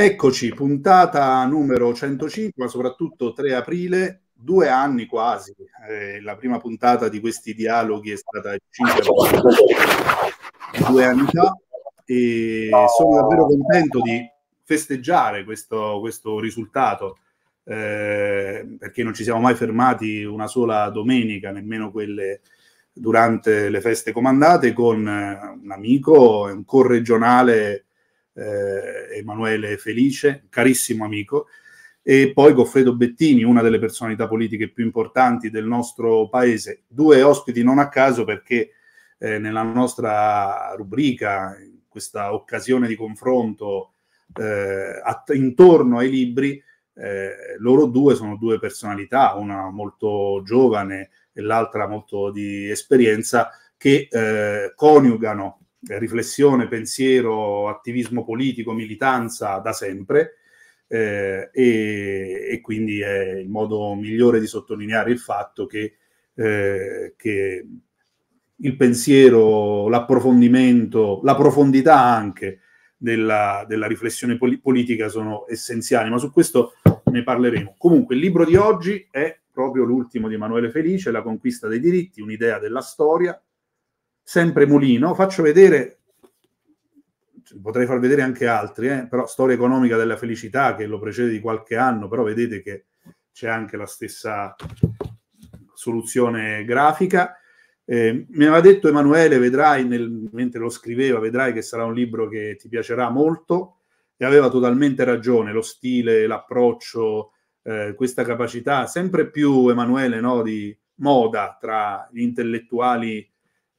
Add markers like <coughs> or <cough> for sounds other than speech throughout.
Eccoci, puntata numero 105, ma soprattutto 3 aprile, due anni quasi. Eh, la prima puntata di questi dialoghi è stata il 5 due anni fa e sono davvero contento di festeggiare questo, questo risultato eh, perché non ci siamo mai fermati una sola domenica, nemmeno quelle durante le feste comandate, con un amico, un corregionale eh, Emanuele Felice, carissimo amico, e poi Goffredo Bettini, una delle personalità politiche più importanti del nostro paese. Due ospiti non a caso perché eh, nella nostra rubrica, in questa occasione di confronto eh, att- intorno ai libri, eh, loro due sono due personalità, una molto giovane e l'altra molto di esperienza, che eh, coniugano riflessione, pensiero, attivismo politico, militanza da sempre eh, e, e, quindi è il modo migliore di sottolineare il fatto che, eh, che il pensiero, l'approfondimento, la profondità anche della, della riflessione pol- politica sono essenziali, ma su questo ne parleremo. Comunque il libro di oggi è proprio l'ultimo di Emanuele Felice, La conquista dei diritti, un'idea della storia, sempre Mulino, faccio vedere, potrei far vedere anche altri, eh, però Storia economica della felicità che lo precede di qualche anno, però vedete che c'è anche la stessa soluzione grafica. Eh, mi aveva detto Emanuele, vedrai, nel, mentre lo scriveva, vedrai che sarà un libro che ti piacerà molto e aveva totalmente ragione, lo stile, l'approccio, eh, questa capacità sempre più, Emanuele, no, di moda tra gli intellettuali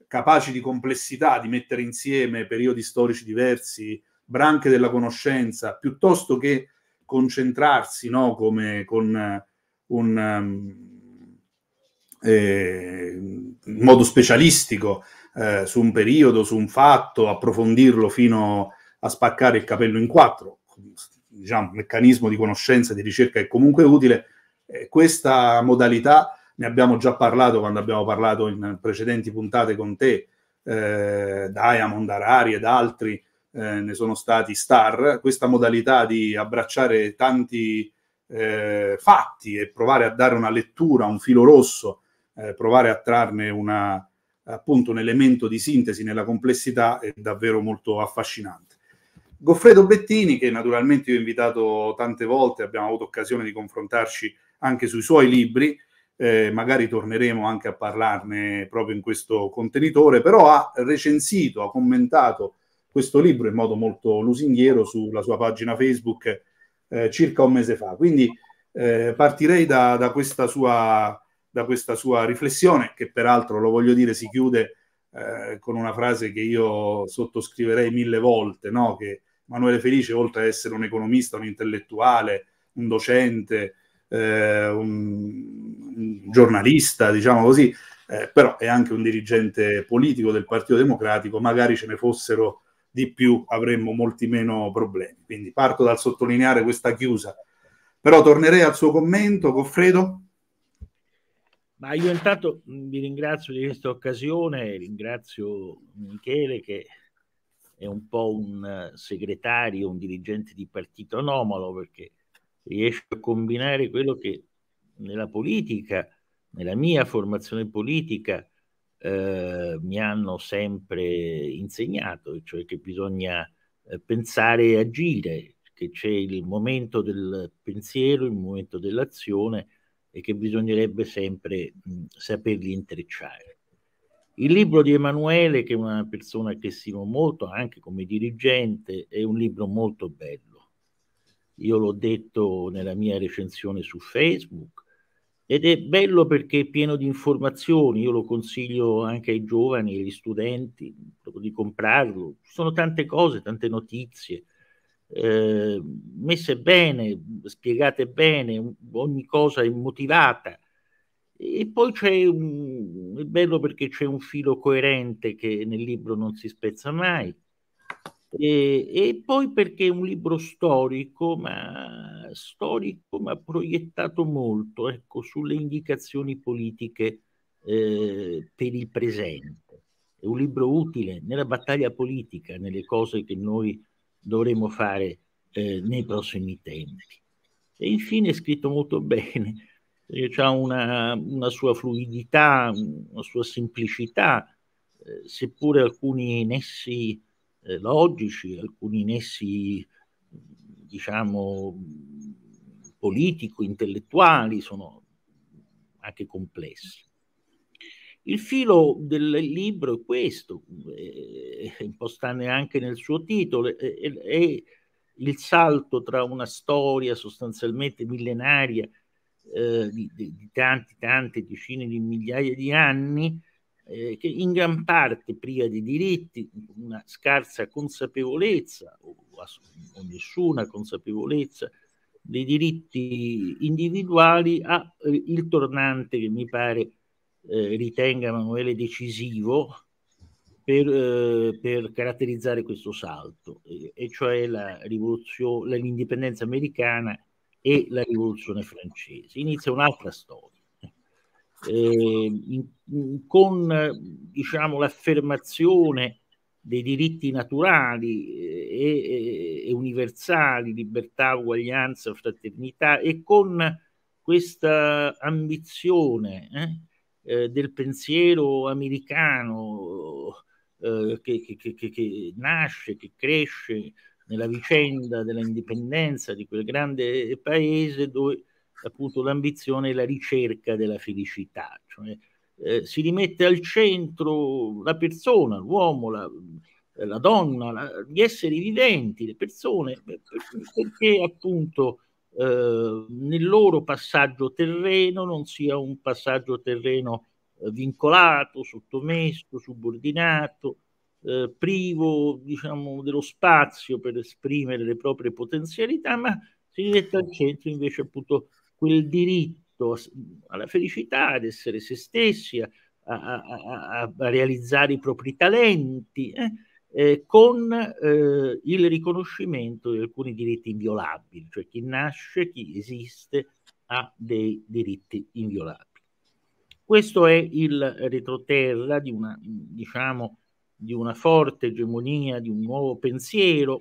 capaci di complessità, di mettere insieme periodi storici diversi, branche della conoscenza, piuttosto che concentrarsi no, come con un um, eh, modo specialistico eh, su un periodo, su un fatto, approfondirlo fino a spaccare il capello in quattro, diciamo, meccanismo di conoscenza, di ricerca è comunque utile. Eh, questa modalità ne abbiamo già parlato quando abbiamo parlato in precedenti puntate con te, eh, Diamond, Arari ed altri eh, ne sono stati star, questa modalità di abbracciare tanti eh, fatti e provare a dare una lettura, un filo rosso, eh, provare a trarne una, appunto un elemento di sintesi nella complessità è davvero molto affascinante. Goffredo Bettini, che naturalmente io ho invitato tante volte, abbiamo avuto occasione di confrontarci anche sui suoi libri, eh, magari torneremo anche a parlarne proprio in questo contenitore, però ha recensito, ha commentato questo libro in modo molto lusinghiero sulla sua pagina Facebook eh, circa un mese fa. Quindi eh, partirei da, da, questa sua, da, questa sua, riflessione, che peraltro, lo voglio dire, si chiude eh, con una frase che io sottoscriverei mille volte, no? che Emanuele Felice, oltre ad essere un economista, un intellettuale, un docente, eh, un, giornalista, diciamo così, eh, però è anche un dirigente politico del Partito Democratico, magari ce ne fossero di più avremmo molti meno problemi. Quindi parto dal sottolineare questa chiusa. Però tornerei al suo commento, Goffredo. Ma io intanto vi ringrazio di questa occasione, ringrazio Michele che è un po' un segretario, un dirigente di partito anomalo perché riesce a combinare quello che nella politica, nella mia formazione politica, eh, mi hanno sempre insegnato, cioè che bisogna eh, pensare e agire, che c'è il momento del pensiero, il momento dell'azione e che bisognerebbe sempre mh, saperli intrecciare. Il libro di Emanuele, che è una persona che stimo molto anche come dirigente, è un libro molto bello io l'ho detto nella mia recensione su Facebook, ed è bello perché è pieno di informazioni, io lo consiglio anche ai giovani, agli studenti, di comprarlo. Ci sono tante cose, tante notizie, eh, messe bene, spiegate bene, ogni cosa è motivata. E poi c'è un, è bello perché c'è un filo coerente che nel libro non si spezza mai e, e, poi perché è un libro storico, ma storico, ma proiettato molto ecco, sulle indicazioni politiche eh, per il presente. È un libro utile nella battaglia politica, nelle cose che noi dovremo fare eh, nei prossimi tempi. E infine è scritto molto <laughs> bene, ha una, una, sua fluidità, una sua semplicità, eh, seppure alcuni nessi eh, logici, alcuni nessi, diciamo, politico-intellettuali sono anche complessi. Il filo del libro è questo, è un po' stanne anche nel suo titolo, è, è il salto tra una storia sostanzialmente millenaria eh, di, di, tanti, tante decine di migliaia di anni, eh, che in gran parte priva di diritti, una scarsa consapevolezza o, o nessuna consapevolezza dei diritti individuali, ha eh, il tornante che mi pare eh, ritenga Emanuele decisivo per, eh, per, caratterizzare questo salto, e, cioè l'indipendenza americana e la rivoluzione francese. Inizia un'altra storia. Eh, in, con diciamo, l'affermazione dei diritti naturali eh, e, e, universali, libertà, uguaglianza, fraternità e con questa ambizione eh, eh, del pensiero americano eh, che, che, che, che, nasce, che cresce nella vicenda dell'indipendenza di quel grande paese dove appunto l'ambizione è la ricerca della felicità, cioè eh, si rimette al centro la persona, l'uomo, la, la donna, la, gli esseri viventi, le persone, perché appunto eh, nel loro passaggio terreno non sia un passaggio terreno eh, vincolato, sottomesso, subordinato, eh, privo diciamo, dello spazio per esprimere le proprie potenzialità, ma si rimette al centro invece appunto quel diritto alla felicità, ad essere se stessi, a, a, a, a realizzare i propri talenti, eh, eh, con eh, il riconoscimento di alcuni diritti inviolabili, cioè chi nasce, chi esiste ha dei diritti inviolabili. Questo è il retroterra di una, diciamo, di una forte egemonia, di un nuovo pensiero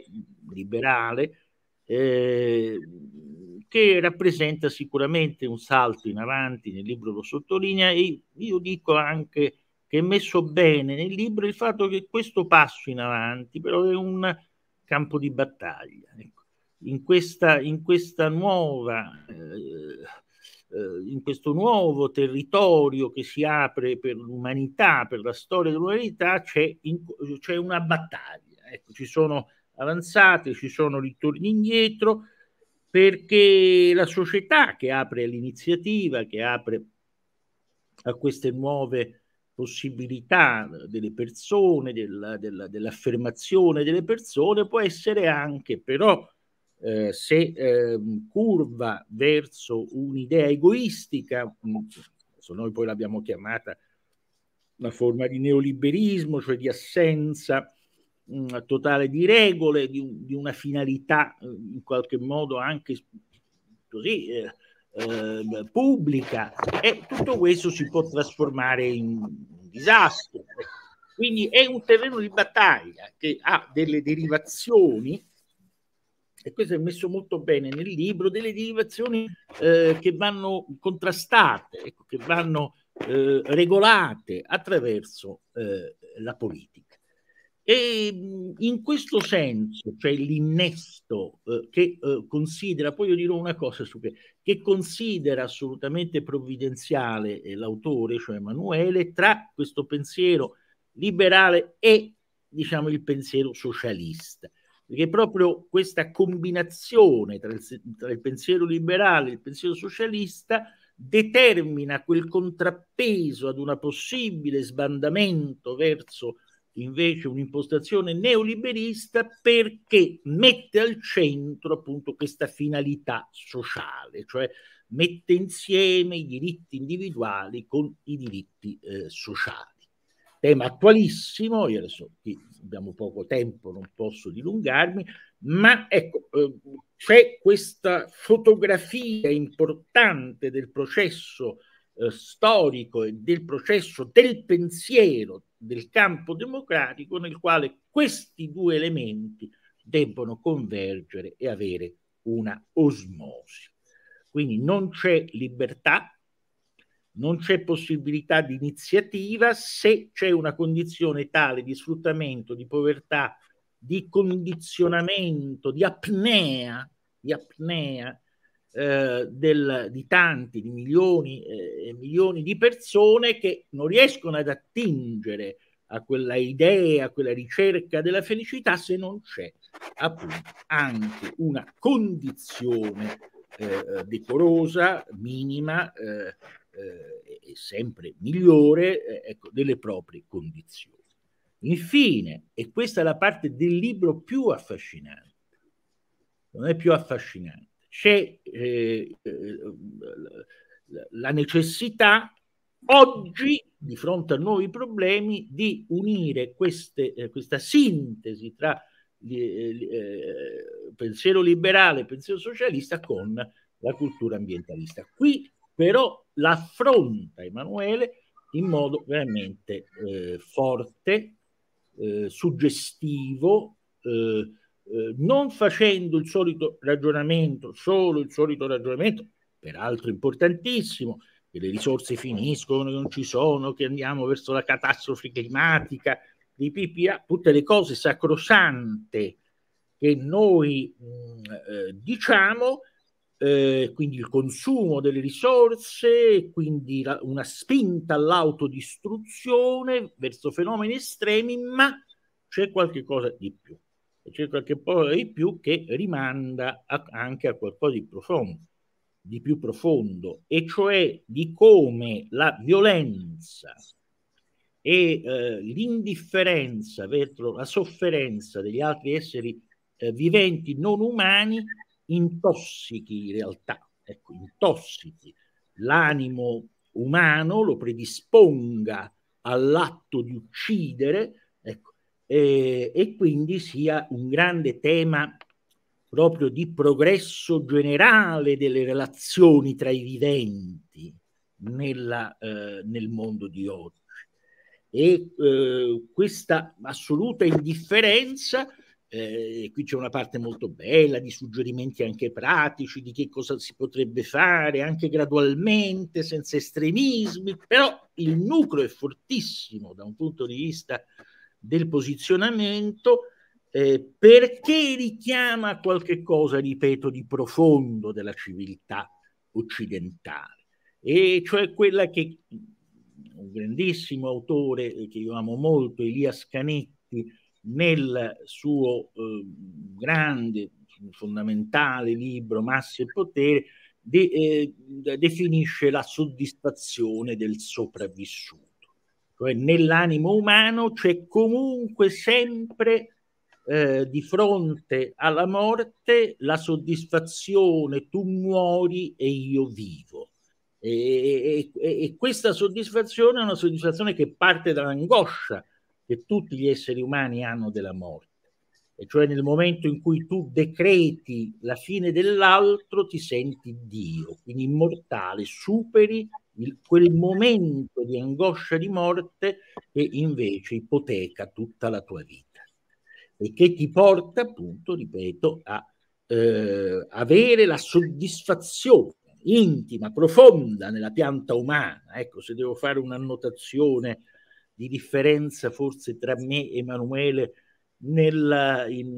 liberale eh, che rappresenta sicuramente un salto in avanti, nel libro lo sottolinea e io dico anche che è messo bene nel libro il fatto che questo passo in avanti però è un campo di battaglia. Ecco. In, questa, in questa nuova eh, eh, in questo nuovo territorio che si apre per l'umanità, per la storia dell'umanità, c'è, in, c'è una battaglia. Ecco, ci sono avanzate, ci sono ritorni indietro, perché la società che apre all'iniziativa, che apre a queste nuove possibilità delle persone, della, della, dell'affermazione delle persone, può essere anche però eh, se eh, curva verso un'idea egoistica, se noi poi l'abbiamo chiamata una forma di neoliberismo, cioè di assenza mh, totale di regole, di, un, di, una finalità eh, in qualche modo anche così eh, eh, pubblica, e tutto questo si può trasformare in disastro. Quindi è un terreno di battaglia che ha delle derivazioni e questo è messo molto bene nel libro, delle derivazioni eh, che vanno contrastate, ecco, che vanno eh, regolate attraverso eh, la politica. E in questo senso, cioè l'innesto eh, che eh, considera, poi io dirò una cosa su che, che considera assolutamente provvidenziale eh, l'autore, cioè Emanuele, tra questo pensiero liberale e diciamo il pensiero socialista. Perché proprio questa combinazione tra il, tra il pensiero liberale e il pensiero socialista determina quel contrappeso ad una possibile sbandamento verso invece un'impostazione neoliberista perché mette al centro appunto questa finalità sociale, cioè mette insieme i diritti individuali con i diritti eh, sociali. Tema attualissimo, io adesso abbiamo poco tempo, non posso dilungarmi, ma ecco, eh, c'è questa fotografia importante del processo eh, storico e del processo del pensiero del campo democratico nel quale questi due elementi debbono convergere e avere una osmosi. Quindi non c'è libertà, non c'è possibilità di iniziativa se c'è una condizione tale di sfruttamento, di povertà, di condizionamento, di apnea, di apnea eh, del, di tanti, di milioni e eh, milioni di persone che non riescono ad attingere a quella idea, a quella ricerca della felicità se non c'è appunto anche una condizione eh, decorosa, minima eh, eh, e sempre migliore eh, ecco, delle proprie condizioni. Infine, e questa è la parte del libro più affascinante, non è più affascinante, c'è eh, eh, la necessità oggi, di fronte a nuovi problemi, di unire queste, eh, questa sintesi tra eh, pensiero liberale e pensiero socialista con la cultura ambientalista. Qui però l'affronta Emanuele in modo veramente eh, forte, eh, suggestivo, eh, eh, non facendo il solito ragionamento, solo il solito ragionamento, peraltro importantissimo, che le risorse finiscono, che non ci sono, che andiamo verso la catastrofe climatica, di PPA, tutte le cose sacrosante che noi mh, mm, eh, diciamo, eh, quindi il consumo delle risorse, quindi la, una spinta all'autodistruzione verso fenomeni estremi, ma c'è qualche cosa di più. C'è qualche cosa di più che rimanda a, anche a qualcosa di profondo, di più profondo, e cioè di come la violenza e eh, l'indifferenza verso la sofferenza degli altri esseri eh, viventi non umani intossichi in realtà, ecco, intossichi. L'animo umano, lo predisponga all'atto di uccidere, ecco, e, quindi sia un grande tema proprio di progresso generale delle relazioni tra i viventi nella, eh, nel mondo di oggi. E eh, questa assoluta indifferenza eh, qui c'è una parte molto bella di suggerimenti anche pratici di che cosa si potrebbe fare anche gradualmente, senza estremismi, però il nucleo è fortissimo da un punto di vista del posizionamento eh, perché richiama qualche cosa, ripeto, di profondo della civiltà occidentale, e cioè quella che un grandissimo autore che io amo molto, Elias Canetti, nel suo eh, grande, fondamentale libro Massi e Potere, de, eh, definisce la soddisfazione del sopravvissuto. Cioè nell'animo umano c'è comunque sempre eh, di fronte alla morte la soddisfazione, tu muori e io vivo. E, e, e questa soddisfazione è una soddisfazione che parte dall'angoscia, che tutti gli esseri umani hanno della morte. E cioè nel momento in cui tu decreti la fine dell'altro ti senti Dio, quindi immortale, superi il, quel momento di angoscia di morte che invece ipoteca tutta la tua vita e che ti porta appunto, ripeto, a eh, avere la soddisfazione intima, profonda nella pianta umana. Ecco, se devo fare un'annotazione di differenza forse tra me e Emanuele nel, in,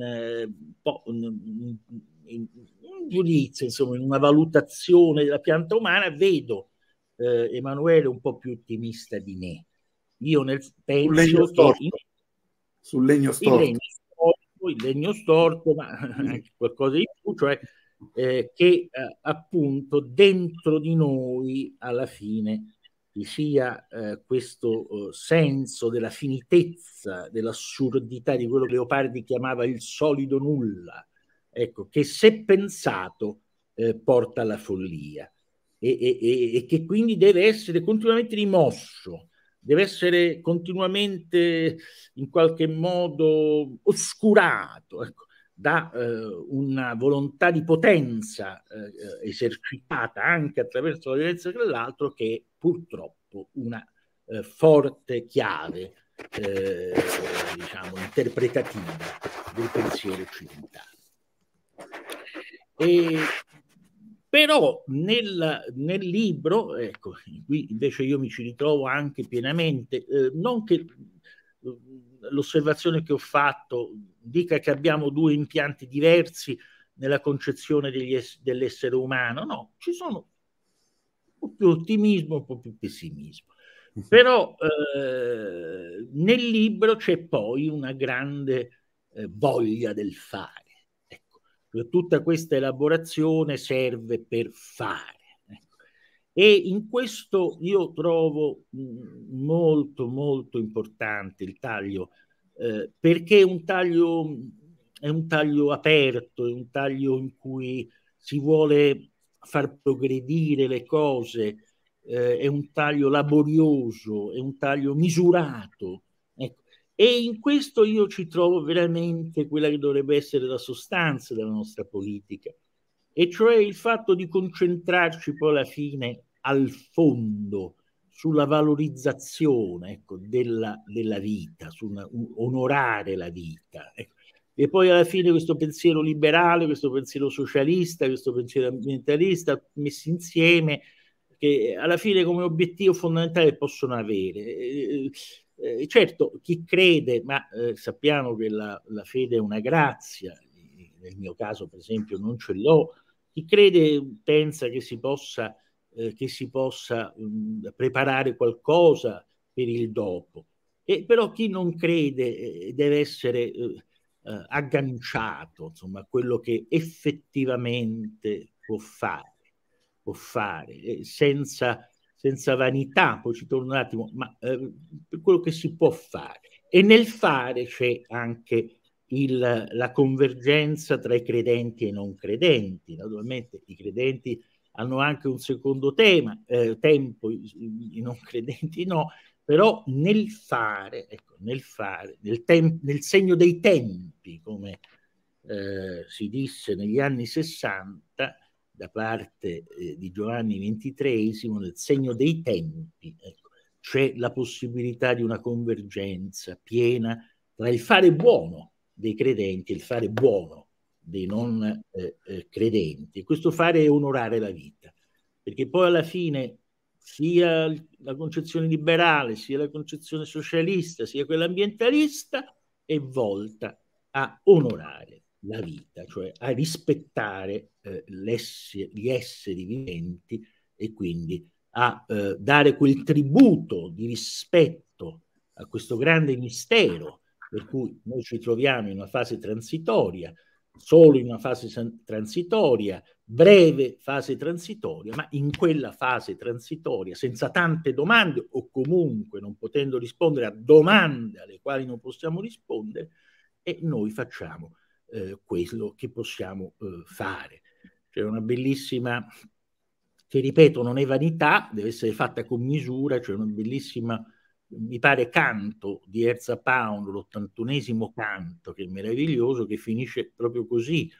in, in, in, giudizio, insomma, in una valutazione della pianta umana, vedo eh, Emanuele un po' più ottimista di me. Io nel penso sul legno storto, sul legno storto. Il legno storto, il legno storto ma <laughs> anche qualcosa di più, cioè eh, che eh, appunto dentro di noi alla fine ci sia eh, questo eh, senso della finitezza, dell'assurdità di quello che Leopardi chiamava il solido nulla, ecco, che se pensato eh, porta alla follia e, e, e, che quindi deve essere continuamente rimosso, deve essere continuamente in qualche modo oscurato. Ecco da eh, una volontà di potenza eh, esercitata anche attraverso la violenza dell'altro che è purtroppo una eh, forte chiave eh, diciamo, interpretativa del pensiero occidentale. E, però nel, nel, libro, ecco, qui invece io mi ci ritrovo anche pienamente, eh, non che eh, l'osservazione che ho fatto dica che abbiamo due impianti diversi nella concezione es- dell'essere umano, no, ci sono un po' più ottimismo, un po' più pessimismo. Però eh, nel libro c'è poi una grande eh, voglia del fare. Ecco, tutta questa elaborazione serve per fare. Ecco. E in questo io trovo mh, molto, molto importante il taglio, eh, perché è un taglio, è un taglio aperto, è un taglio in cui si vuole far progredire le cose, eh, è un taglio laborioso, è un taglio misurato. E in questo io ci trovo veramente quella che dovrebbe essere la sostanza della nostra politica, e cioè il fatto di concentrarci poi alla fine al fondo sulla valorizzazione ecco, della, della, vita, su una, un, onorare la vita. Ecco. E poi alla fine questo pensiero liberale, questo pensiero socialista, questo pensiero ambientalista messi insieme che alla fine come obiettivo fondamentale possono avere. Eh, eh, certo, chi crede, ma eh, sappiamo che la, la, fede è una grazia, nel mio caso per esempio non ce l'ho, chi crede pensa che si possa, eh, che si possa mh, preparare qualcosa per il dopo, e però chi non crede eh, deve essere eh, agganciato insomma, a quello che effettivamente può fare può fare, eh, senza, senza vanità, poi ci torno un attimo, ma eh, per quello che si può fare. E nel fare c'è anche il, la convergenza tra i credenti e i non credenti. Naturalmente i credenti hanno anche un secondo tema, eh, tempo, i, i, non credenti no, però nel fare, ecco, nel fare, nel, tem- nel segno dei tempi, come eh, si disse negli anni 60, da parte eh, di Giovanni XXIII nel segno dei tempi. Ecco, c'è la possibilità di una convergenza piena tra il fare buono dei credenti e il fare buono dei non eh, eh, credenti. Questo fare è onorare la vita, perché poi alla fine sia la concezione liberale, sia la concezione socialista, sia quella ambientalista è volta a onorare la vita, cioè a rispettare eh, gli esseri viventi e quindi a eh, dare quel tributo di rispetto a questo grande mistero per cui noi ci troviamo in una fase transitoria, solo in una fase transitoria, breve fase transitoria, ma in quella fase transitoria, senza tante domande o comunque non potendo rispondere a domande alle quali non possiamo rispondere, e noi facciamo eh, quello che possiamo eh, fare. C'è una bellissima, che ripeto non è vanità, deve essere fatta con misura, c'è una bellissima, mi pare, canto di Erza Pound, l'ottantunesimo canto, che è meraviglioso, che finisce proprio così,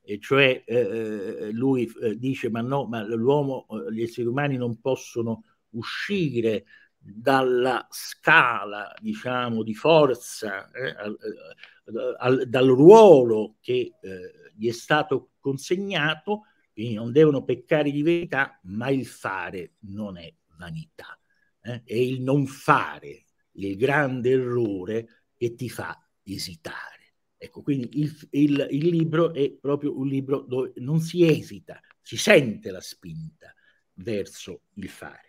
e cioè eh, eh lui eh, dice ma no, ma l'uomo, eh, gli esseri umani non possono uscire dalla scala, diciamo, di forza, eh, al, dal ruolo che eh, gli è stato consegnato, quindi non devono peccare di verità, ma il fare non è vanità. Eh? È il non fare il grande errore che ti fa esitare. Ecco, quindi il, il, il libro è proprio un libro dove non si esita, si sente la spinta verso il fare.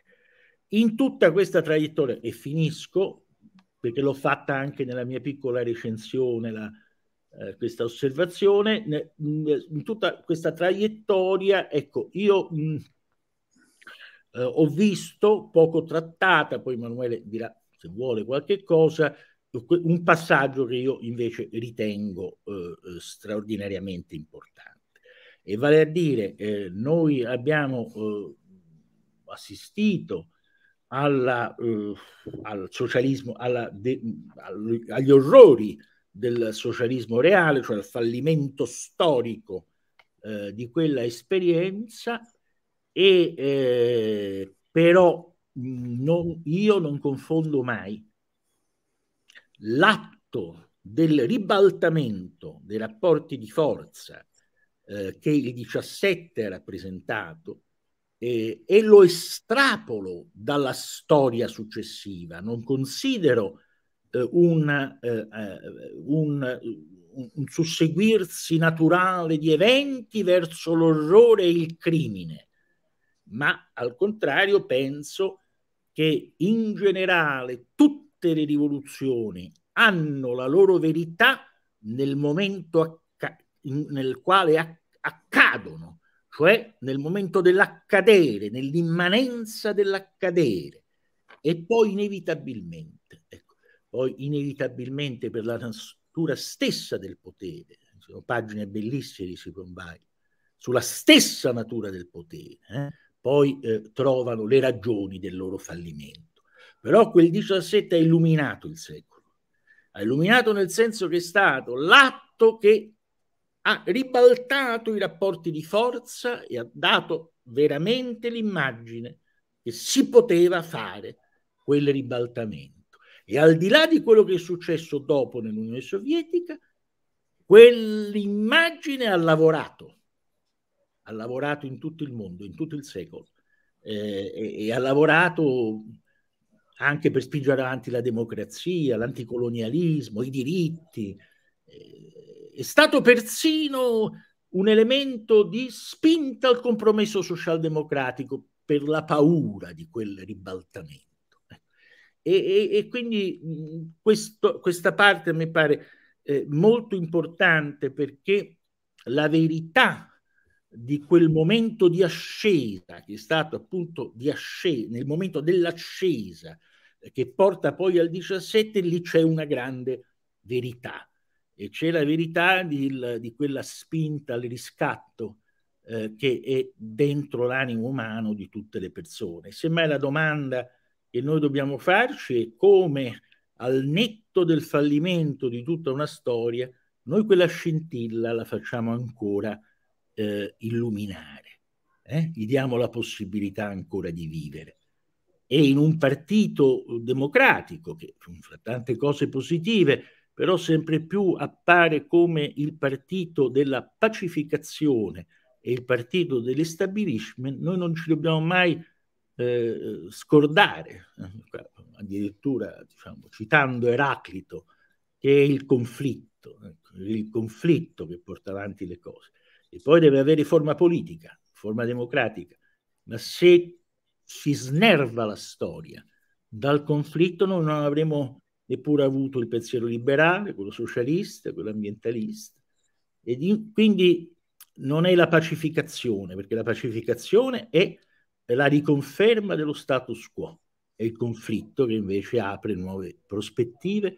In tutta questa traiettoria, e finisco, perché l'ho fatta anche nella mia piccola recensione, la, eh, questa osservazione, ne, in tutta questa traiettoria, ecco, io mh, eh, ho visto poco trattata, poi Emanuele dirà se vuole qualche cosa, un passaggio che io invece ritengo eh, eh straordinariamente importante. E vale a dire, eh, noi abbiamo eh, assistito alla, uh, al socialismo, alla de, agli orrori del socialismo reale, cioè al fallimento storico eh, di quella esperienza, e eh, però non, io non confondo mai l'atto del ribaltamento dei rapporti di forza eh, che il 17 ha rappresentato eh, e lo estrapolo dalla storia successiva, non considero eh, un, eh, eh, un, un, susseguirsi naturale di eventi verso l'orrore e il crimine, ma al contrario penso che in generale tutte le rivoluzioni hanno la loro verità nel momento nel quale accadono, cioè nel momento dell'accadere, nell'immanenza dell'accadere e poi inevitabilmente, ecco, poi inevitabilmente per la natura stessa del potere, sono pagine bellissime di Weil, sulla stessa natura del potere, eh, poi eh, trovano le ragioni del loro fallimento. Però quel 17 ha illuminato il secolo, ha illuminato nel senso che è stato l'atto che ha ribaltato i rapporti di forza e ha dato veramente l'immagine che si poteva fare quel ribaltamento. E al di là di quello che è successo dopo nell'Unione Sovietica, quell'immagine ha lavorato, ha lavorato in tutto il mondo, in tutto il secolo, eh, e, e ha lavorato anche per spingere avanti la democrazia, l'anticolonialismo, i diritti. Eh, è stato persino un elemento di spinta al compromesso socialdemocratico per la paura di quel ribaltamento. E, e, e quindi questo, questa parte mi pare eh, molto importante perché la verità di quel momento di ascesa, che è stato appunto di ascesa, nel momento dell'ascesa, eh, che porta poi al 17, lì c'è una grande verità. E c'è la verità di, di quella spinta al riscatto eh, che è dentro l'animo umano di tutte le persone. Semmai la domanda che noi dobbiamo farci è come al netto del fallimento di tutta una storia, noi quella scintilla la facciamo ancora eh, illuminare, eh? gli diamo la possibilità ancora di vivere. E in un partito democratico, che fra tante cose positive, però sempre più appare come il partito della pacificazione e il partito dell'establishment, noi non ci dobbiamo mai eh, scordare, addirittura diciamo, citando Eraclito, che è il conflitto, ecco, il conflitto che porta avanti le cose e poi deve avere forma politica, forma democratica. Ma se si snerva la storia dal conflitto, noi non avremo neppure avuto il pensiero liberale, quello socialista, quello ambientalista. E di, quindi non è la pacificazione, perché la pacificazione è la riconferma dello status quo, è il conflitto che invece apre nuove prospettive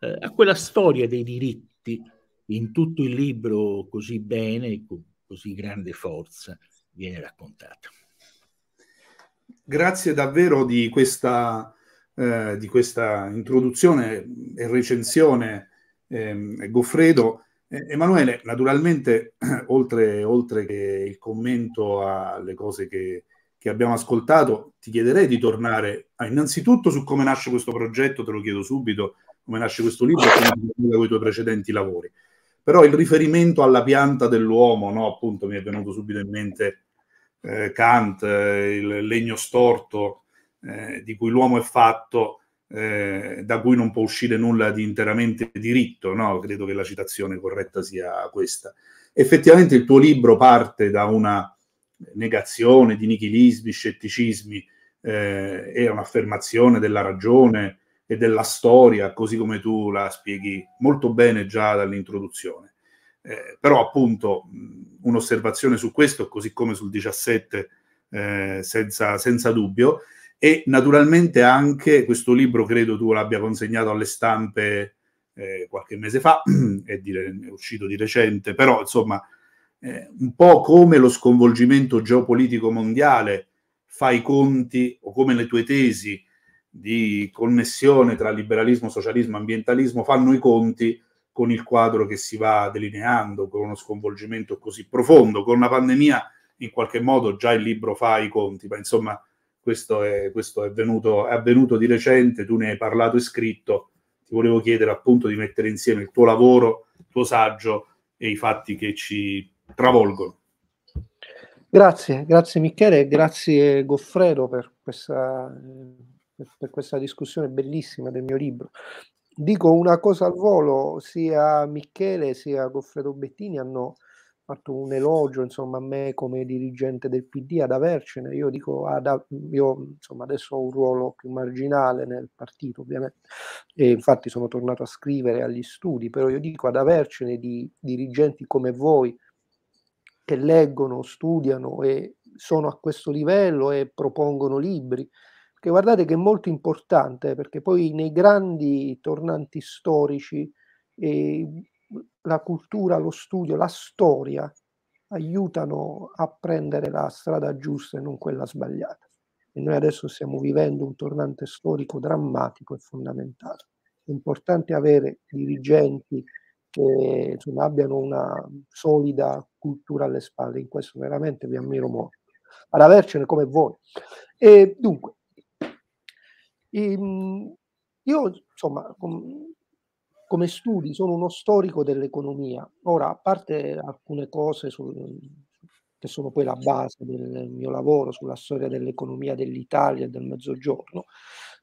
eh, a quella storia dei diritti in tutto il libro così bene, con così grande forza, viene raccontata. Grazie davvero di questa, eh, di questa introduzione e recensione, eh, Goffredo. Eh, Emanuele, naturalmente, <clears throat> oltre, oltre, che il commento alle cose che, che abbiamo ascoltato, ti chiederei di tornare ah, innanzitutto su come nasce questo progetto, te lo chiedo subito, come nasce questo libro e come i tuoi precedenti lavori però il riferimento alla pianta dell'uomo, no? appunto mi è venuto subito in mente eh, Kant, eh, il legno storto eh, di cui l'uomo è fatto, eh, da cui non può uscire nulla di interamente diritto, no? credo che la citazione corretta sia questa. Effettivamente il tuo libro parte da una negazione di nichilismi, scetticismi, eh, è un'affermazione della ragione, e della storia, così come tu la spieghi molto bene già dall'introduzione. Eh, però appunto un'osservazione su questo, così come sul 17, eh, senza, senza dubbio, e naturalmente anche questo libro credo tu l'abbia consegnato alle stampe eh, qualche mese fa, <clears throat> è, di, è, uscito di recente, però insomma eh, un po' come lo sconvolgimento geopolitico mondiale fa i conti o come le tue tesi di connessione tra liberalismo, socialismo, ambientalismo fanno i conti con il quadro che si va delineando, con uno sconvolgimento così profondo, con una pandemia in qualche modo già il libro fa i conti, ma insomma questo è, questo è, venuto, è avvenuto di recente, tu ne hai parlato e scritto, ti ti volevo chiedere appunto di mettere insieme il tuo lavoro, il tuo saggio e i fatti che ci travolgono. Grazie, grazie Michele e grazie Goffredo per questa, per questa discussione bellissima del mio libro. Dico una cosa al volo, sia Michele sia Goffredo Bettini hanno fatto un elogio insomma, a me come dirigente del PD ad avercene. Io dico, ad, io insomma, adesso ho un ruolo più marginale nel partito, ovviamente, e infatti sono tornato a scrivere agli studi, però io dico ad avercene di dirigenti come voi che leggono, studiano e sono a questo livello e propongono libri. Che guardate che è molto importante perché poi nei grandi tornanti storici eh, la cultura, lo studio, la storia aiutano a prendere la strada giusta e non quella sbagliata. E noi adesso stiamo vivendo un tornante storico drammatico e fondamentale. È importante avere dirigenti che insomma, abbiano una solida cultura alle spalle. In questo veramente vi ammiro molto. Ad avercene come voi. E dunque, ehm, io insomma, come studi sono uno storico dell'economia. Ora, a parte alcune cose sul, che sono poi la base del mio lavoro sulla storia dell'economia dell'Italia e del Mezzogiorno,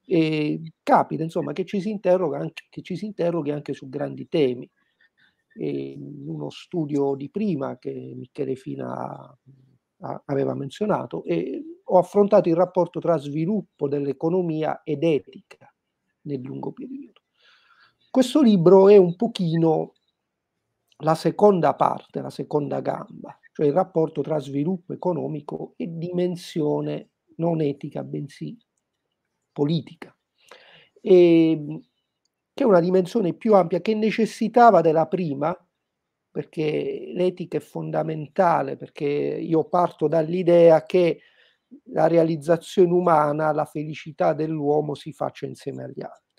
e capita insomma che ci si interroga anche, che ci si interroghi anche su grandi temi. E uno studio di prima che Michele Fina aveva menzionato e ho affrontato il rapporto tra sviluppo dell'economia ed etica nel lungo periodo. Questo libro è un pochino la seconda parte, la seconda gamba, cioè il rapporto tra sviluppo economico e dimensione non etica, bensì politica, e, ehm, che è una dimensione più ampia che necessitava della prima, perché l'etica è fondamentale, perché io parto dall'idea che la realizzazione umana, la felicità dell'uomo si faccia insieme agli altri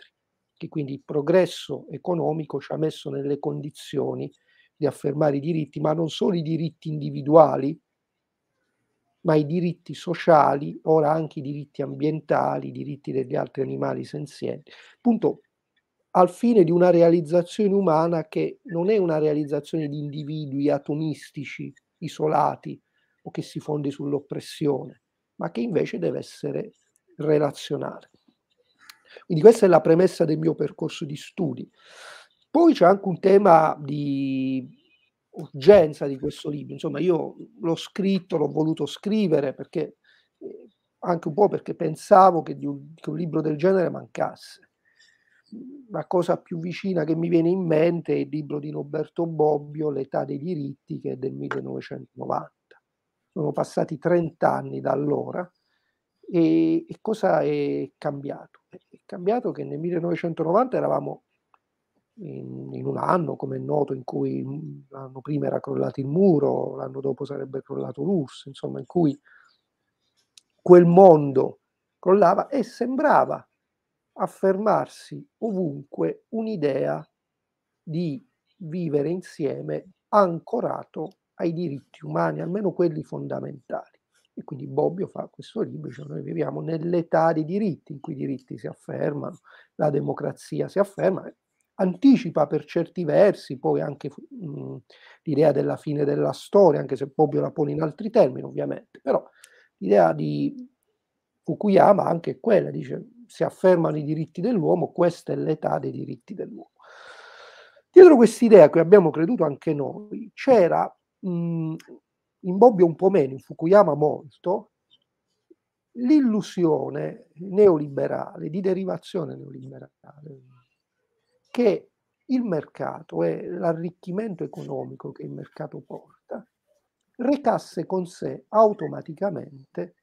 che quindi il progresso economico ci ha messo nelle condizioni di affermare i diritti, ma non solo i diritti individuali, ma i diritti sociali, ora anche i diritti ambientali, i diritti degli altri animali senzienti, appunto al fine di una realizzazione umana che non è una realizzazione di individui atomistici, isolati o che si fondi sull'oppressione, ma che invece deve essere relazionale. Quindi questa è la premessa del mio percorso di studi. Poi c'è anche un tema di urgenza di questo libro. Insomma, io l'ho scritto, l'ho voluto scrivere perché eh, anche un po' perché pensavo che, un, che un libro del genere mancasse. La cosa più vicina che mi viene in mente è il libro di Roberto Bobbio, L'età dei diritti, che è del 1990. Sono passati 30 anni da allora e, e cosa è cambiato? È cambiato che nel 1990 eravamo in, in, un anno, come è noto, in cui l'anno prima era crollato il muro, l'anno dopo sarebbe crollato l'URSS, insomma, in cui quel mondo crollava e sembrava affermarsi ovunque un'idea di vivere insieme ancorato ai diritti umani, almeno quelli fondamentali. E quindi Bobbio fa questo libro, cioè noi viviamo nell'età dei diritti, in cui i diritti si affermano, la democrazia si afferma, anticipa per certi versi poi anche mh, l'idea della fine della storia, anche se Bobbio la pone in altri termini ovviamente, però l'idea di Fukuyama anche quella, dice si affermano i diritti dell'uomo, questa è l'età dei diritti dell'uomo. Dietro quest'idea cui abbiamo creduto anche noi c'era mh, in Bobbio un po' meno, in Fukuyama molto, l'illusione neoliberale, di derivazione neoliberale, che il mercato e l'arricchimento economico che il mercato porta recasse con sé automaticamente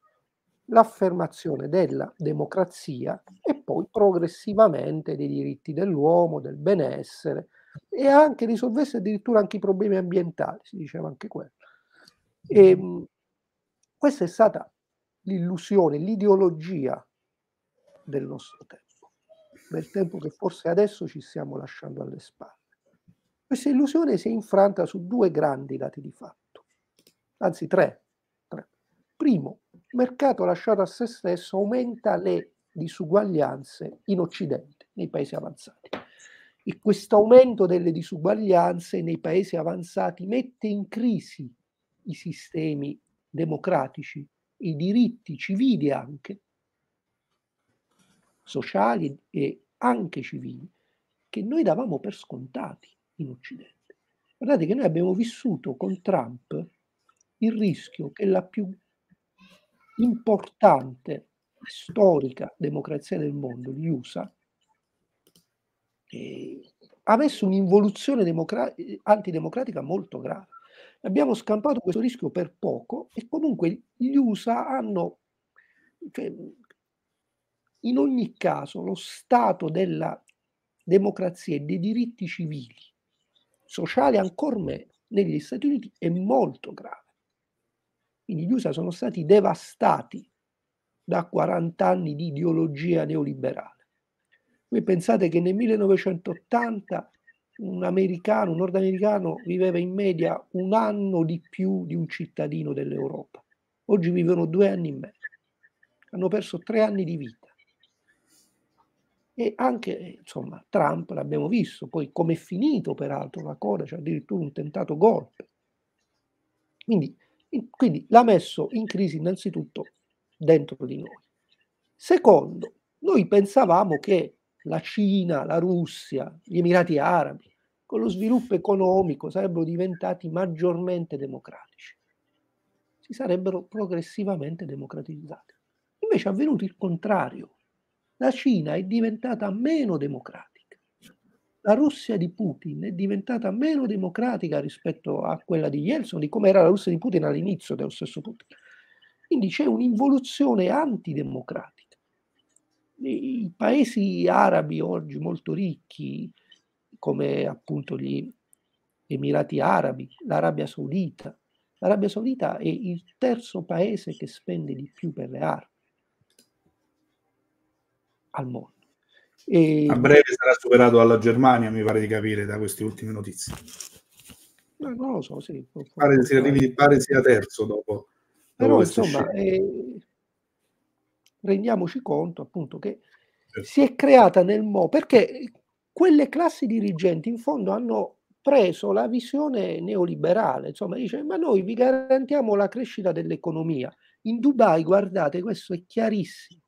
l'affermazione della democrazia e poi progressivamente dei diritti dell'uomo, del benessere e anche risolvesse addirittura anche i problemi ambientali, si diceva anche quello. E, ehm, questa è stata l'illusione, l'ideologia del nostro tempo, del tempo che forse adesso ci stiamo lasciando alle spalle. Questa illusione si è infranta su due grandi dati di fatto, anzi tre. tre. Primo, il mercato lasciato a se stesso aumenta le disuguaglianze in Occidente, nei paesi avanzati. E questo aumento delle disuguaglianze nei paesi avanzati mette in crisi i sistemi democratici, i diritti civili anche, sociali e anche civili, che noi davamo per scontati in Occidente. Guardate che noi abbiamo vissuto con Trump il rischio che la più importante storica democrazia del mondo, gli USA, eh, avesse un'involuzione democra- antidemocratica molto grave. Abbiamo scampato questo rischio per poco e comunque gli USA hanno, cioè, in ogni caso, lo stato della democrazia e dei diritti civili, sociali ancora meno, negli Stati Uniti è molto grave. Quindi gli USA sono stati devastati da 40 anni di ideologia neoliberale. Voi pensate che nel 1980 un americano, un nordamericano viveva in media un anno di più di un cittadino dell'Europa. Oggi vivono due anni e mezzo. Hanno perso tre anni di vita. E anche, insomma, Trump l'abbiamo visto, poi come è finito peraltro la coda, c'è addirittura un tentato golpe. Quindi, quindi l'ha messo in crisi innanzitutto dentro di noi. Secondo, noi pensavamo che la Cina, la Russia, gli Emirati Arabi, con lo sviluppo economico sarebbero diventati maggiormente democratici, si sarebbero progressivamente democratizzati. Invece è avvenuto il contrario. La Cina è diventata meno democratica. La Russia di Putin è diventata meno democratica rispetto a quella di Yeltsin, di come era la Russia di Putin all'inizio dello stesso Putin. Quindi c'è un'involuzione antidemocratica. I paesi arabi oggi molto ricchi, come appunto gli Emirati Arabi, l'Arabia Saudita, l'Arabia Saudita è il terzo paese che spende di più per le armi al mondo. E... A breve sarà superato dalla Germania, mi pare di capire da queste ultime notizie. No, non lo so, sì. Pare sia, pare sia terzo dopo però insomma, eh, rendiamoci conto appunto che certo. si è creata nel mo perché quelle classi dirigenti in fondo hanno preso la visione neoliberale, insomma dice ma noi vi garantiamo la crescita dell'economia. In Dubai, guardate, questo è chiarissimo,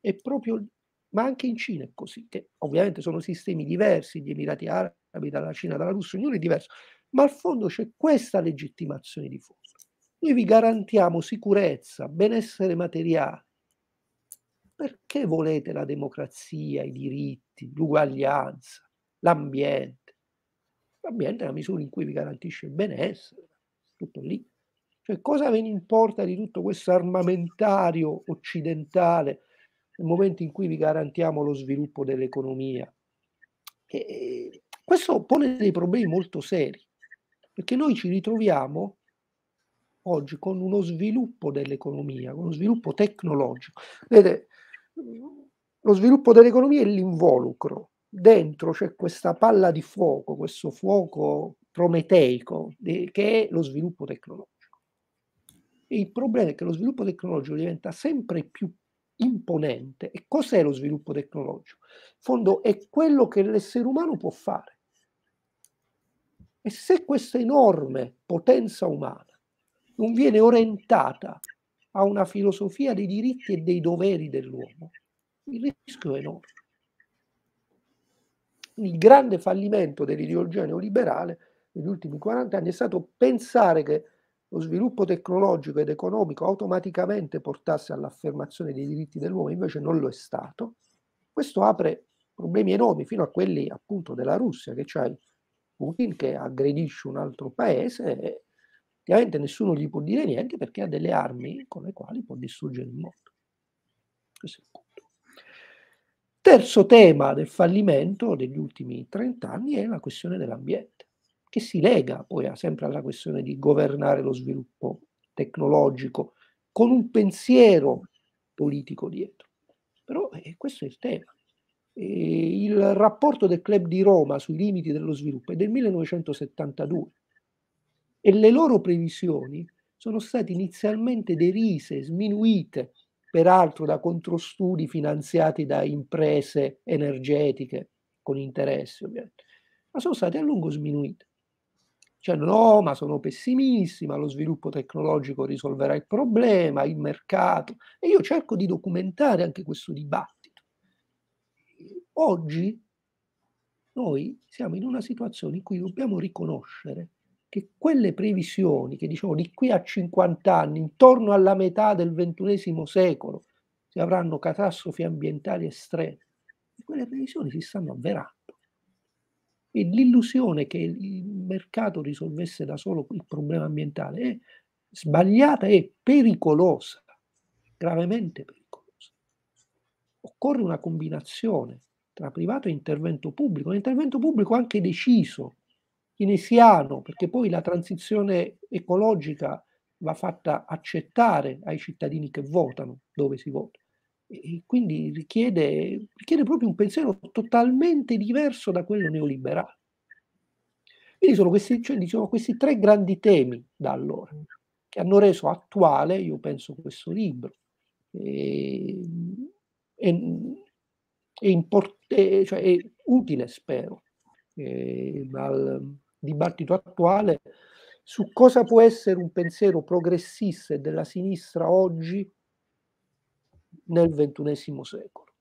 è proprio, ma anche in Cina è così, che ovviamente sono sistemi diversi, gli Emirati Arabi, dalla Cina, dalla Russia, ognuno è diverso, ma al fondo c'è questa legittimazione di fondo. Noi vi garantiamo sicurezza, benessere materiale. Perché volete la democrazia, i diritti, l'uguaglianza, l'ambiente? L'ambiente è la misura in cui vi garantisce il benessere, tutto lì. Cioè, cosa ve ne importa di tutto questo armamentario occidentale nel momento in cui vi garantiamo lo sviluppo dell'economia? E questo pone dei problemi molto seri, perché noi ci ritroviamo oggi con uno sviluppo dell'economia, con uno sviluppo tecnologico. Vedete, lo sviluppo dell'economia è l'involucro. Dentro c'è questa palla di fuoco, questo fuoco prometeico che è lo sviluppo tecnologico. E il problema è che lo sviluppo tecnologico diventa sempre più imponente. E cos'è lo sviluppo tecnologico? In fondo è quello che l'essere umano può fare. E se questa enorme potenza umana non viene orientata a una filosofia dei diritti e dei doveri dell'uomo, il rischio è enorme. Il grande fallimento dell'ideologia neoliberale negli ultimi 40 anni è stato pensare che lo sviluppo tecnologico ed economico automaticamente portasse all'affermazione dei diritti dell'uomo, invece non lo è stato. Questo apre problemi enormi fino a quelli appunto della Russia, che c'è Putin che aggredisce un altro paese Ovviamente nessuno gli può dire niente perché ha delle armi con le quali può distruggere il mondo. Questo è il punto. Terzo tema del fallimento degli ultimi 30 anni è la questione dell'ambiente, che si lega poi sempre alla questione di governare lo sviluppo tecnologico con un pensiero politico dietro. Però eh, questo è il tema. E il rapporto del Club di Roma sui limiti dello sviluppo è del 1972 e le loro previsioni sono state inizialmente derise, sminuite, peraltro da controstudi finanziati da imprese energetiche con interessi ovviamente, ma sono state a lungo sminuite. Cioè, no, ma sono pessimissimi, ma lo sviluppo tecnologico risolverà il problema, il mercato. E io cerco di documentare anche questo dibattito. Oggi noi siamo in una situazione in cui dobbiamo riconoscere che quelle previsioni che diciamo di qui a 50 anni, intorno alla metà del XXI secolo, si avranno catastrofi ambientali estreme, quelle previsioni si stanno avverando. E l'illusione che il mercato risolvesse da solo il problema ambientale è sbagliata e pericolosa, gravemente pericolosa. Occorre una combinazione tra privato e intervento pubblico, un intervento pubblico anche deciso, keynesiano, perché poi la transizione ecologica va fatta accettare ai cittadini che votano dove si vota. E quindi richiede, richiede proprio un pensiero totalmente diverso da quello neoliberale. Quindi sono questi, cioè, diciamo, questi tre grandi temi da allora che hanno reso attuale, io penso, questo libro. E, e, è, import- cioè, è utile, spero, al dibattito attuale su cosa può essere un pensiero progressista e della sinistra oggi nel ventunesimo secolo.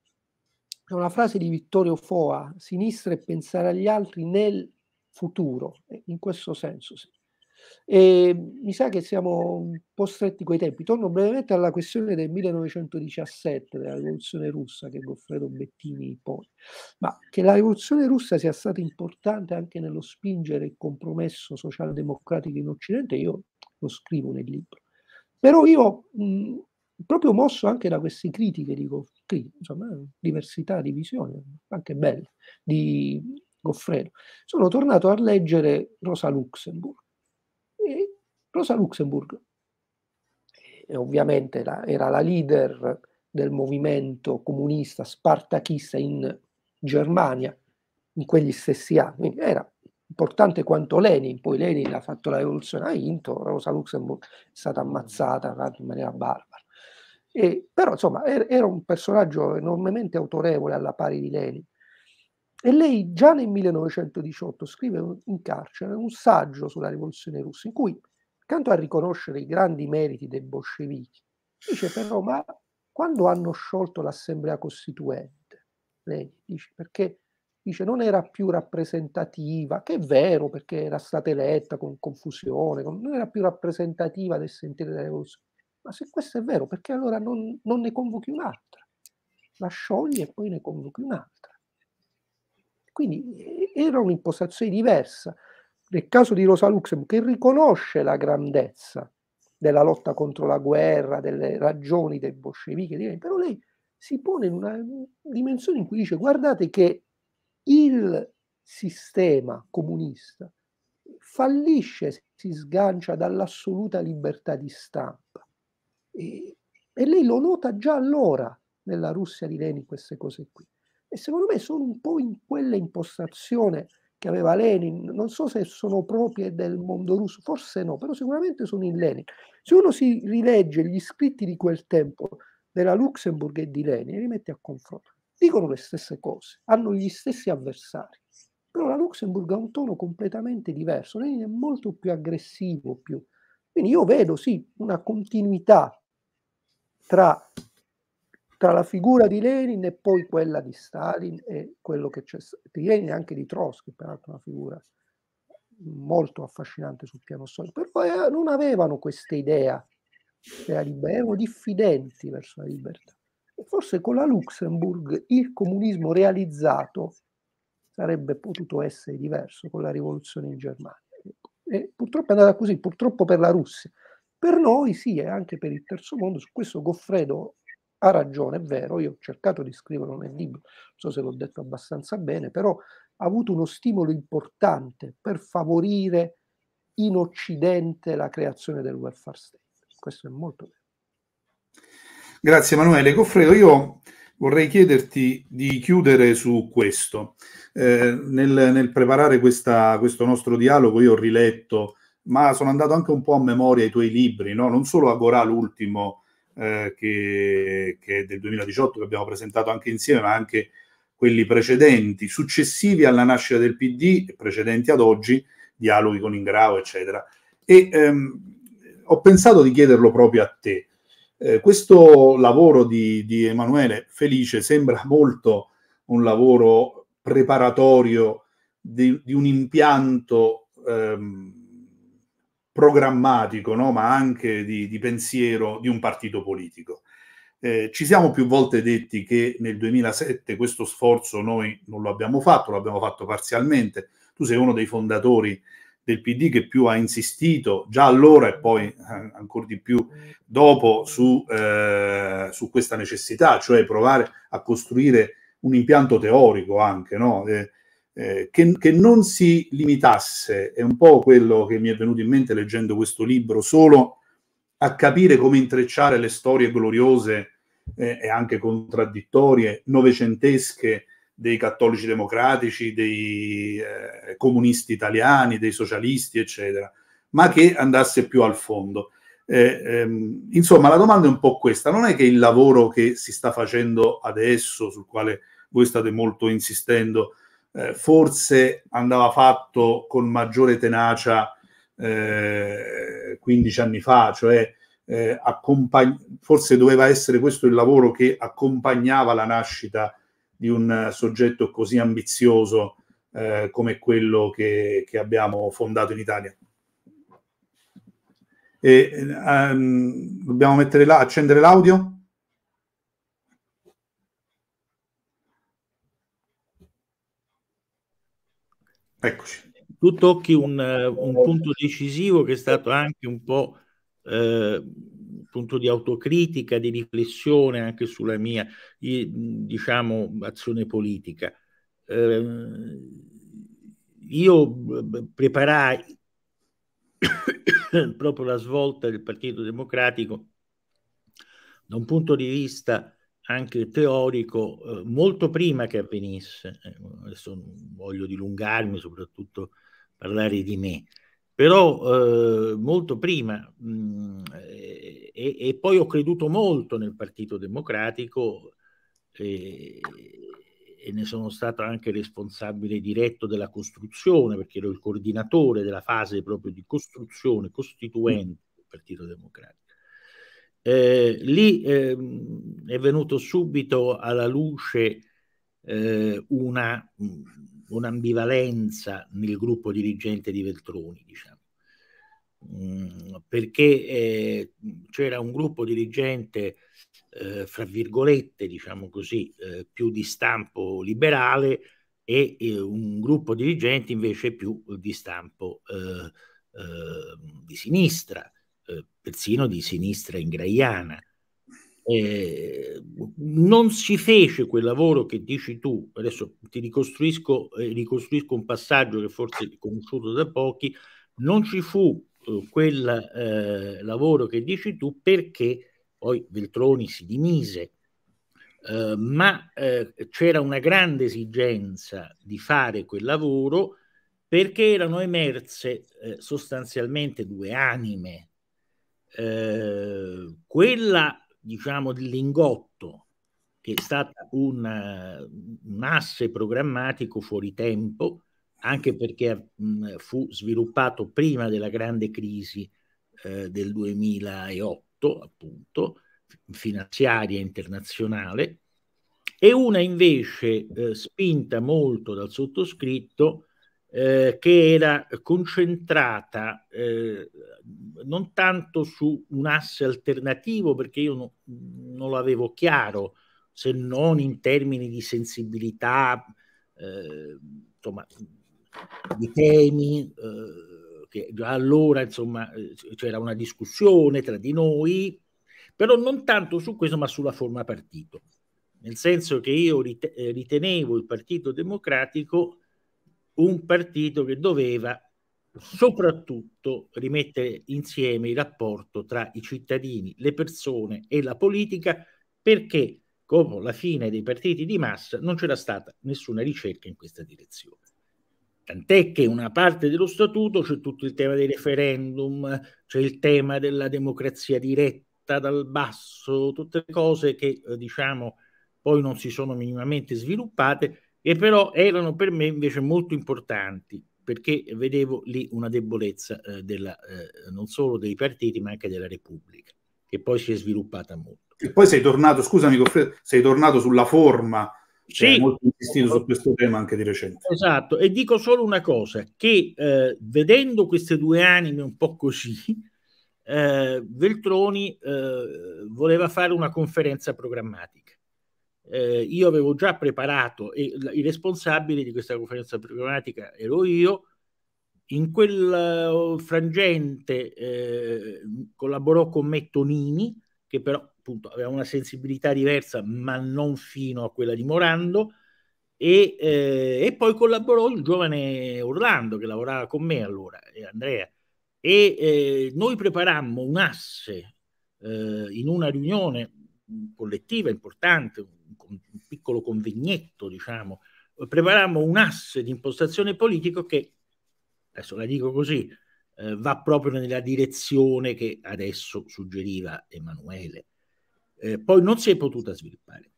È una frase di Vittorio Foa, sinistra è pensare agli altri nel futuro, in questo senso sì. E mi sa che siamo un po' stretti coi tempi. Torno brevemente alla questione del 1917, della rivoluzione russa che Goffredo Bettini pone. Ma che la rivoluzione russa sia stata importante anche nello spingere il compromesso socialdemocratico in Occidente, io lo scrivo nel libro. Però io mh, proprio mosso anche da queste critiche, dico, insomma, diversità di visione, anche belle, di Goffredo, sono tornato a leggere Rosa Luxemburg. Rosa Luxemburg e ovviamente la, era la leader del movimento comunista spartachista in Germania in quegli stessi anni, era importante quanto Lenin, poi Lenin ha fatto la rivoluzione, ha vinto, Rosa Luxemburg è stata ammazzata in maniera barbara. E, però insomma era un personaggio enormemente autorevole alla pari di Lenin. E lei già nel 1918 scrive in carcere un saggio sulla rivoluzione russa in cui, accanto a riconoscere i grandi meriti dei bolscevichi, dice però ma quando hanno sciolto l'assemblea costituente, lei dice perché dice non era più rappresentativa, che è vero perché era stata eletta con confusione, non era più rappresentativa del sentire della rivoluzione, ma se questo è vero, perché allora non, non ne convochi un'altra? La sciogli e poi ne convochi un'altra. Quindi era un'impostazione diversa. Nel caso di Rosa Luxemburg, che riconosce la grandezza della lotta contro la guerra, delle ragioni dei bolscevichi, però lei si pone in una dimensione in cui dice guardate che il sistema comunista fallisce, si sgancia dall'assoluta libertà di stampa e, e lei lo nota già allora nella Russia di Lenin queste cose qui. E secondo me sono un po' in quella impostazione che aveva Lenin, non so se sono proprie del mondo russo, forse no, però sicuramente sono in Lenin. Se uno si rilegge gli scritti di quel tempo della Luxemburg e di Lenin, li mette a confronto, dicono le stesse cose, hanno gli stessi avversari, però la Luxemburg ha un tono completamente diverso, Lenin è molto più aggressivo, più... quindi io vedo sì una continuità tra, tra, la figura di Lenin e poi quella di Stalin e quello che c'è di Lenin e anche di Trotsky, peraltro una figura molto affascinante sul piano storico, però eh, non avevano questa idea della libertà, erano diffidenti verso la libertà. E forse con la Luxemburg il comunismo realizzato sarebbe potuto essere diverso con la rivoluzione in Germania. E purtroppo è andata così, purtroppo per la Russia. Per noi sì, e anche per il terzo mondo, su questo Goffredo ha ragione, è vero, io ho cercato di scriverlo nel libro, non so se l'ho detto abbastanza bene, però ha avuto uno stimolo importante per favorire in Occidente la creazione del welfare state. Questo è molto vero. Grazie Emanuele. Goffredo, io vorrei chiederti di chiudere su questo. Eh, nel, nel, preparare questa, questo nostro dialogo io ho riletto ma sono andato anche un po' a memoria ai tuoi libri, no? non solo Agorà l'ultimo eh, che, che, è del 2018 che abbiamo presentato anche insieme, ma anche quelli precedenti, successivi alla nascita del PD, precedenti ad oggi, dialoghi con Ingrao, eccetera. E ehm, ho pensato di chiederlo proprio a te. Eh, questo lavoro di, di Emanuele Felice sembra molto un lavoro preparatorio di, di un impianto ehm, programmatico, no? ma anche di, di, pensiero di un partito politico. Eh, ci siamo più volte detti che nel 2007 questo sforzo noi non lo abbiamo fatto, lo abbiamo fatto parzialmente. Tu sei uno dei fondatori del PD che più ha insistito già allora e poi eh, ancora di più dopo su, eh, su, questa necessità, cioè provare a costruire un impianto teorico anche, no? eh, eh, che, che, non si limitasse, è un po' quello che mi è venuto in mente leggendo questo libro, solo a capire come intrecciare le storie gloriose eh, e anche contraddittorie, novecentesche dei cattolici democratici, dei eh, comunisti italiani, dei socialisti, eccetera, ma che andasse più al fondo. Eh, ehm, insomma, la domanda è un po' questa: non è che il lavoro che si sta facendo adesso, sul quale voi state molto insistendo, eh, forse andava fatto con maggiore tenacia eh, 15 anni fa, cioè eh, accompagn- forse doveva essere questo il lavoro che accompagnava la nascita di un soggetto così ambizioso eh, come quello che, che, abbiamo fondato in Italia. E, um, dobbiamo mettere là, accendere l'audio? Eccoci. Tu tocchi un, un, punto decisivo che è stato anche un po' eh, punto di autocritica, di riflessione anche sulla mia, diciamo, azione politica. Eh, io preparai <coughs> proprio la svolta del Partito Democratico da un punto di vista anche teorico eh, molto prima che avvenisse. Eh, adesso non voglio dilungarmi, soprattutto parlare di me, però eh, molto prima mh, mm, e, e, poi ho creduto molto nel Partito Democratico e, e, ne sono stato anche responsabile diretto della costruzione perché ero il coordinatore della fase proprio di costruzione costituente del Partito Democratico. Eh, lì eh, è venuto subito alla luce eh, una, un'ambivalenza nel gruppo dirigente di Veltroni, diciamo. Mm, perché eh, c'era un gruppo dirigente, eh, fra virgolette, diciamo così, eh, più di stampo liberale e un gruppo dirigente invece più di stampo di sinistra persino di sinistra ingraiana. Eh, non si fece quel lavoro che dici tu, adesso ti ricostruisco, eh, ricostruisco un passaggio che forse è conosciuto da pochi, non ci fu eh, quel eh, lavoro che dici tu perché poi Veltroni si dimise, eh, ma c'era una grande esigenza di fare quel lavoro perché erano emerse sostanzialmente due anime eh, quella diciamo del lingotto che è stata un, un asse programmatico fuori tempo anche perché mh, fu sviluppato prima della grande crisi eh, del 2008 appunto finanziaria internazionale e una invece eh, spinta molto dal sottoscritto eh, che era concentrata eh, non tanto su un asse alternativo, perché io no, non l'avevo chiaro, se non in termini di sensibilità, eh, insomma, di temi, eh, che già allora insomma, eh, c'era una discussione tra di noi, però non tanto su questo, ma sulla forma partito. Nel senso che io ritenevo il Partito Democratico un partito che doveva soprattutto rimettere insieme il rapporto tra i cittadini, le persone e la politica, perché dopo la fine dei partiti di massa non c'era stata nessuna ricerca in questa direzione. Tant'è che una parte dello statuto c'è tutto il tema dei referendum, c'è il tema della democrazia diretta dal basso, tutte cose che eh, diciamo poi non si sono minimamente sviluppate e però erano per me invece molto importanti perché vedevo lì una debolezza eh, della, eh, non solo dei partiti ma anche della Repubblica, che poi si è sviluppata molto. E poi sei tornato, scusami, sei tornato sulla forma, sì, hai molto insistito su questo tema anche di recente. Esatto, e dico solo una cosa, che eh, vedendo queste due anime un po' così, eh, Veltroni eh, voleva fare una conferenza programmatica eh, io avevo già preparato e i responsabili di questa conferenza programmatica ero io. In quel uh, frangente eh, collaborò con me Tonini, che però appunto aveva una sensibilità diversa, ma non fino a quella di Morando. E, eh, e poi collaborò il giovane Orlando che lavorava con me allora, e Andrea. E eh, noi preparammo un asse eh, in una riunione collettiva importante, un, piccolo convegnetto, diciamo, preparammo un asse di impostazione politico che, adesso la dico così, eh, va proprio nella direzione che adesso suggeriva Emanuele. Eh, poi non si è potuta sviluppare.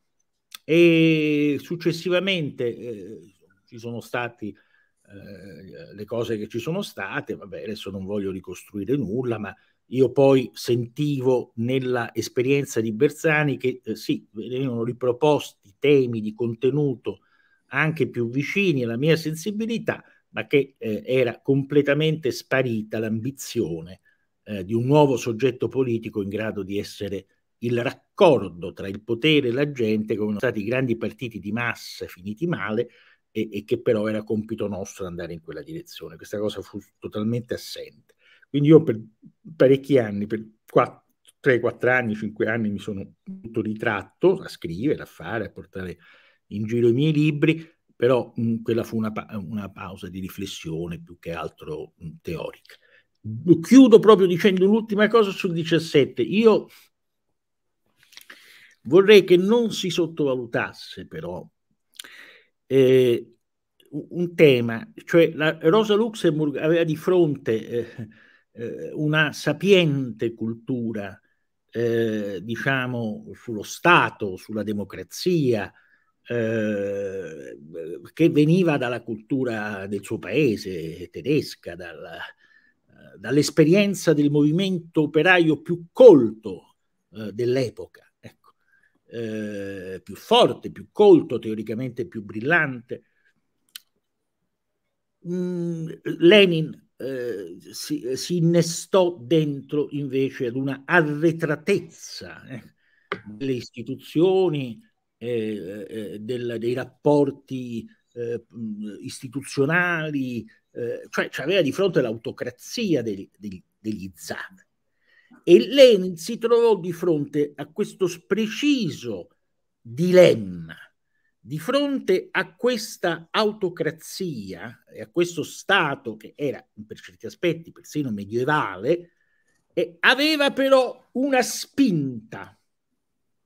E successivamente eh, ci sono stati eh, le cose che ci sono state, vabbè, adesso non voglio ricostruire nulla, ma io poi sentivo nella esperienza di Bersani che eh, sì, venivano riproposti temi di contenuto anche più vicini alla mia sensibilità, ma che eh, era completamente sparita l'ambizione eh, di un nuovo soggetto politico in grado di essere il raccordo tra il potere e la gente, come sono stati i grandi partiti di massa finiti male, e, e che però era compito nostro andare in quella direzione. Questa cosa fu totalmente assente. Quindi io per parecchi anni, per 3, 4 anni, 5 anni mi sono tutto ritratto a scrivere, a fare, a portare in giro i miei libri, però mh, quella fu una, una, pausa di riflessione più che altro mh, teorica. Chiudo proprio dicendo un'ultima cosa sul 17. Io vorrei che non si sottovalutasse però eh, un tema, cioè la Rosa Luxemburg aveva di fronte eh, eh, una sapiente cultura, eh, diciamo, sullo Stato, sulla democrazia, eh, che veniva dalla cultura del suo paese, tedesca, dalla, dall'esperienza del movimento operaio più colto eh, dell'epoca, ecco. eh, più forte, più colto, teoricamente più brillante. Mm, Lenin eh, si, si, innestò dentro invece ad una arretratezza eh, delle istituzioni, eh, eh del, dei rapporti eh, istituzionali, cioè, aveva di fronte l'autocrazia degli, degli, degli zar. E Lenin si trovò di fronte a questo preciso dilemma di fronte a questa autocrazia e a questo Stato che era per certi aspetti persino medievale, eh, aveva però una spinta,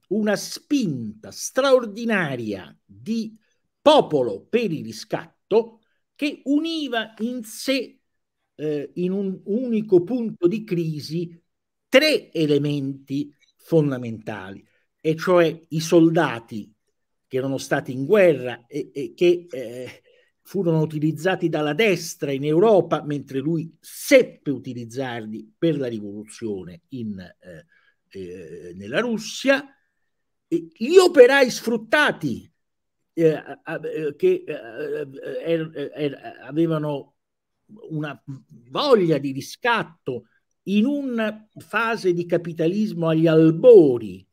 una spinta straordinaria di popolo per il riscatto che univa in sé, eh, in un unico punto di crisi, tre elementi fondamentali, e cioè i soldati che erano stati in guerra e, e che eh, furono utilizzati dalla destra in Europa, mentre lui seppe utilizzarli per la rivoluzione in, eh, eh, nella Russia, e gli operai sfruttati eh, eh, che eh, er, er, avevano una voglia di riscatto in una fase di capitalismo agli albori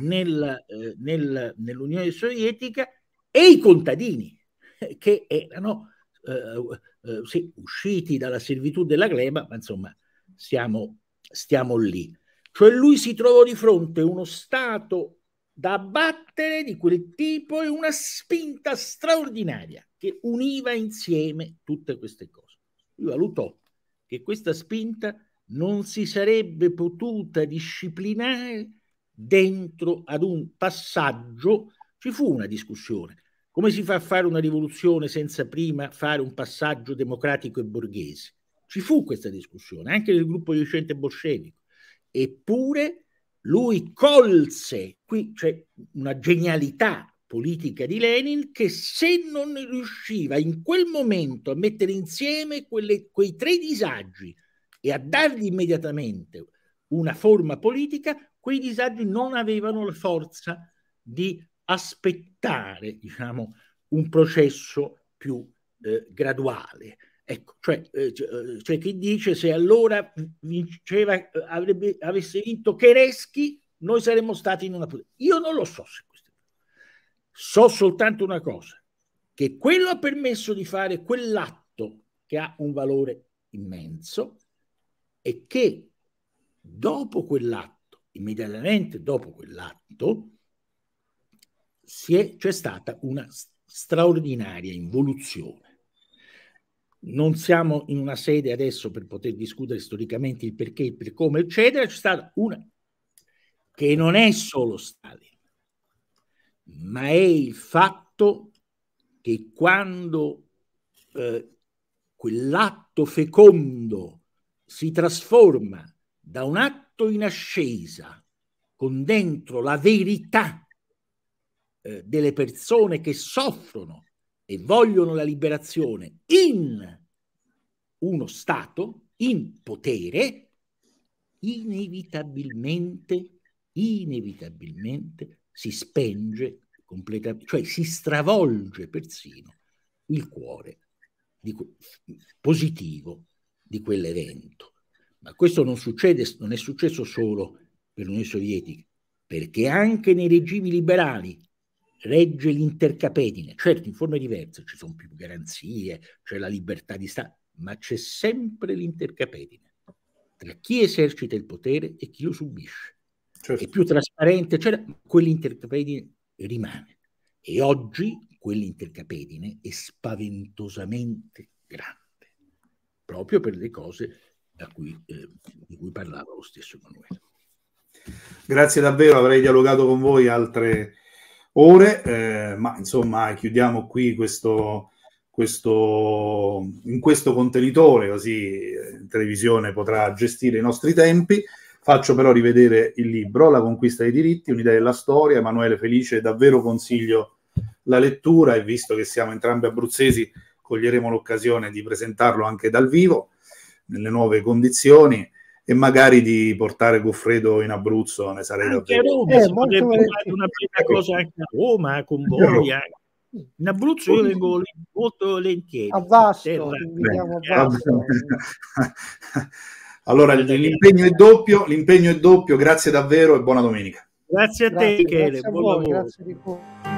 nel, eh, nel, nell'Unione Sovietica e i contadini che erano eh, eh, sì, usciti dalla servitù della gleba, ma insomma stiamo, stiamo lì. Cioè lui si trovò di fronte a uno Stato da abbattere di quel tipo e una spinta straordinaria che univa insieme tutte queste cose. Lui valutò che questa spinta non si sarebbe potuta disciplinare dentro ad un passaggio, ci fu una discussione. Come si fa a fare una rivoluzione senza prima fare un passaggio democratico e borghese? Ci fu questa discussione, anche nel gruppo di docente bolscevico. Eppure lui colse, qui c'è una genialità politica di Lenin che se non riusciva in quel momento a mettere insieme quelle, quei tre disagi e a dargli immediatamente una forma politica, quei disagi non avevano la forza di aspettare diciamo, un processo più eh, graduale. Ecco, cioè, eh, eh cioè, chi dice se allora vinceva, eh, avrebbe, avesse vinto Kereschi, noi saremmo stati in una posizione. Io non lo so se questo. So soltanto una cosa, che quello ha permesso di fare quell'atto che ha un valore immenso e che dopo quell'atto, immediatamente dopo quell'atto, è, c'è stata una straordinaria involuzione. Non siamo in una sede adesso per poter discutere storicamente il perché, il per come, eccetera, c'è stata una che non è solo Stalin, ma è il fatto che quando eh, quell'atto fecondo si trasforma da un atto in ascesa con dentro la verità eh, delle persone che soffrono e vogliono la liberazione in uno Stato, in potere, inevitabilmente, inevitabilmente si spenge completamente, cioè si stravolge persino il cuore di, positivo di quell'evento. Ma questo non succede, non è successo solo per l'Unione Sovietica, perché anche nei regimi liberali regge l'intercapedine, certo in forme diverse, ci sono più garanzie, c'è la libertà di Stato, ma c'è sempre l'intercapedine tra chi esercita il potere e chi lo subisce. Certo. È più trasparente, cioè, quell'intercapedine rimane. E oggi quell'intercapedine è spaventosamente grande, proprio per le cose cui, eh, di cui parlava lo stesso Emanuele. Grazie davvero, avrei dialogato con voi altre ore, eh, ma insomma chiudiamo qui questo, questo, in questo contenitore, così in eh, televisione potrà gestire i nostri tempi. Faccio però rivedere il libro, La conquista dei diritti, un'idea della storia. Emanuele Felice, davvero consiglio la lettura e visto che siamo entrambi abruzzesi, coglieremo l'occasione di presentarlo anche dal vivo, nelle nuove condizioni e magari di portare Goffredo in Abruzzo ne sarei anche davvero. Roma, eh, fare una bella cosa anche a Roma con voi. In Abruzzo io vengo molto volentieri. A Vasto, <laughs> allora l'impegno è doppio, l'impegno è doppio, grazie davvero e buona domenica. Grazie a te, grazie, Michele, grazie buon a voi, lavoro. Grazie di cuore.